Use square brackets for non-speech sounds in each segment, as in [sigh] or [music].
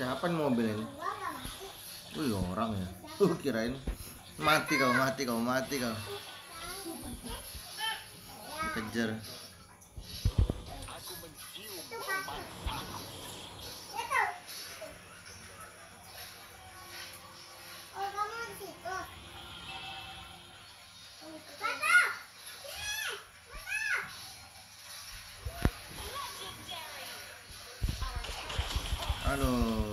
Siapa nih mobil ini? Wih orang ya. Uh kirain mati kau mati kau mati kau. Kejar. Aduh,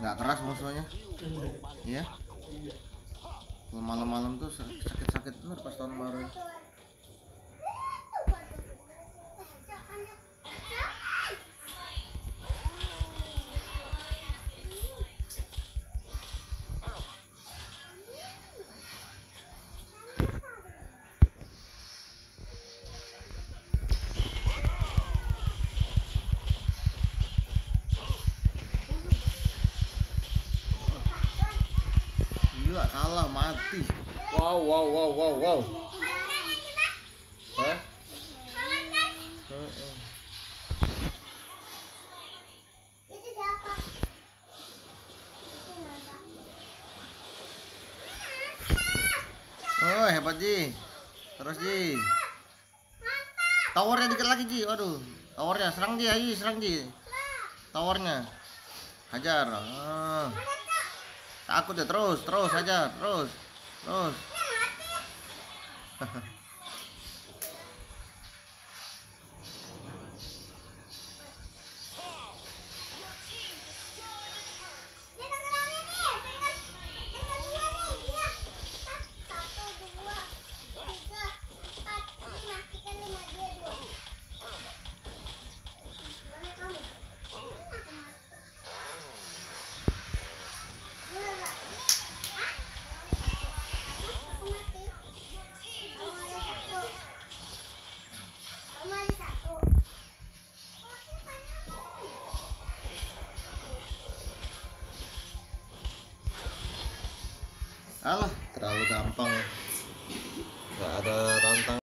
Nggak keras musuhnya. Iya. Malam-malam tuh sakit-sakit bener pas tahun baru. Kalah mati. Wow wow wow wow wow. Hah? Oh hebat Ji. Terus Ji. Towernya dikit lagi Ji. Aduh. Towernya serang Ji, ayo serang Ji. Towernya. Hajar. Ah. Takut ya terus, terus hajar, terus. Terus. [laughs]